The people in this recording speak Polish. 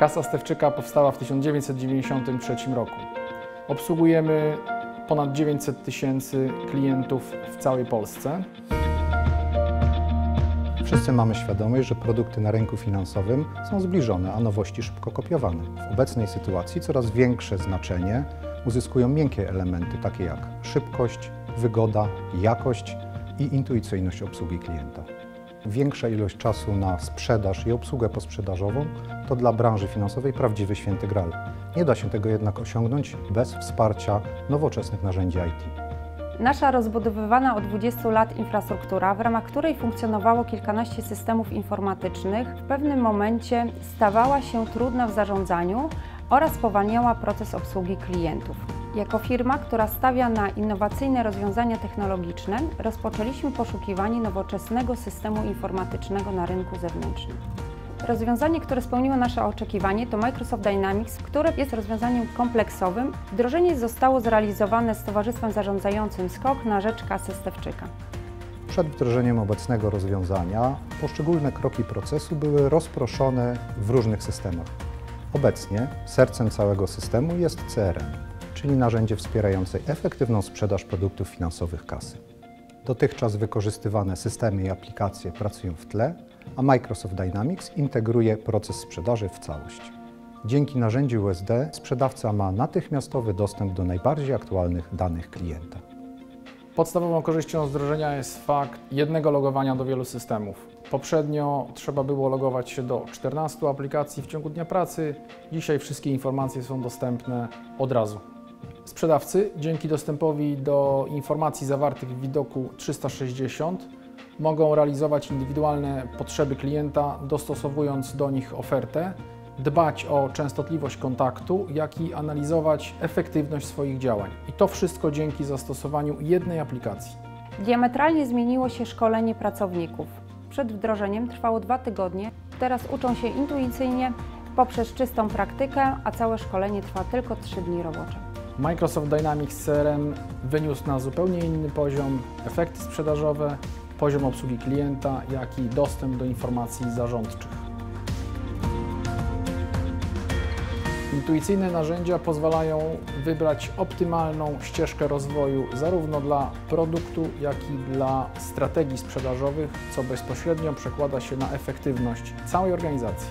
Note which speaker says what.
Speaker 1: Kasa Stewczyka powstała w 1993 roku. Obsługujemy ponad 900 tysięcy klientów w całej Polsce.
Speaker 2: Wszyscy mamy świadomość, że produkty na rynku finansowym są zbliżone, a nowości szybko kopiowane. W obecnej sytuacji coraz większe znaczenie uzyskują miękkie elementy, takie jak szybkość, wygoda, jakość i intuicyjność obsługi klienta. Większa ilość czasu na sprzedaż i obsługę posprzedażową to dla branży finansowej prawdziwy święty gral. Nie da się tego jednak osiągnąć bez wsparcia nowoczesnych narzędzi IT.
Speaker 3: Nasza rozbudowywana od 20 lat infrastruktura, w ramach której funkcjonowało kilkanaście systemów informatycznych, w pewnym momencie stawała się trudna w zarządzaniu oraz spowalniała proces obsługi klientów. Jako firma, która stawia na innowacyjne rozwiązania technologiczne, rozpoczęliśmy poszukiwanie nowoczesnego systemu informatycznego na rynku zewnętrznym. Rozwiązanie, które spełniło nasze oczekiwanie to Microsoft Dynamics, które jest rozwiązaniem kompleksowym. Wdrożenie zostało zrealizowane z Towarzystwem Zarządzającym SKOK na rzecz kasy Stewczyka.
Speaker 2: Przed wdrożeniem obecnego rozwiązania poszczególne kroki procesu były rozproszone w różnych systemach. Obecnie sercem całego systemu jest CRM, czyli narzędzie wspierające efektywną sprzedaż produktów finansowych kasy. Dotychczas wykorzystywane systemy i aplikacje pracują w tle, a Microsoft Dynamics integruje proces sprzedaży w całość. Dzięki narzędziu USD sprzedawca ma natychmiastowy dostęp do najbardziej aktualnych danych klienta.
Speaker 1: Podstawową korzyścią z wdrożenia jest fakt jednego logowania do wielu systemów. Poprzednio trzeba było logować się do 14 aplikacji w ciągu dnia pracy. Dzisiaj wszystkie informacje są dostępne od razu. Sprzedawcy dzięki dostępowi do informacji zawartych w widoku 360 mogą realizować indywidualne potrzeby klienta, dostosowując do nich ofertę, dbać o częstotliwość kontaktu, jak i analizować efektywność swoich działań. I to wszystko dzięki zastosowaniu jednej aplikacji.
Speaker 3: Diametralnie zmieniło się szkolenie pracowników. Przed wdrożeniem trwało dwa tygodnie, teraz uczą się intuicyjnie poprzez czystą praktykę, a całe szkolenie trwa tylko trzy dni robocze.
Speaker 1: Microsoft Dynamics CRM wyniósł na zupełnie inny poziom efekty sprzedażowe, poziom obsługi klienta, jak i dostęp do informacji zarządczych. Intuicyjne narzędzia pozwalają wybrać optymalną ścieżkę rozwoju zarówno dla produktu, jak i dla strategii sprzedażowych, co bezpośrednio przekłada się na efektywność całej organizacji.